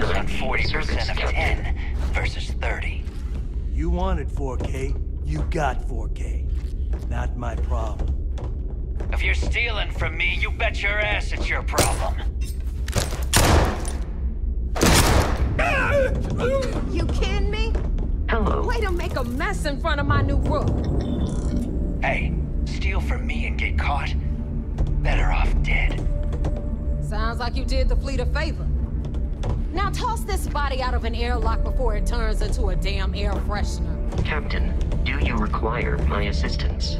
focus on 40% of 10 versus 30. You wanted 4K, you got 4K. Not my problem. If you're stealing from me, you bet your ass it's your problem. You kidding me? Hello. Way to make a mess in front of my new roof. Hey, steal from me and get caught? Better off dead. Sounds like you did the fleet a favor. This body out of an airlock before it turns into a damn air freshener. Captain, do you require my assistance?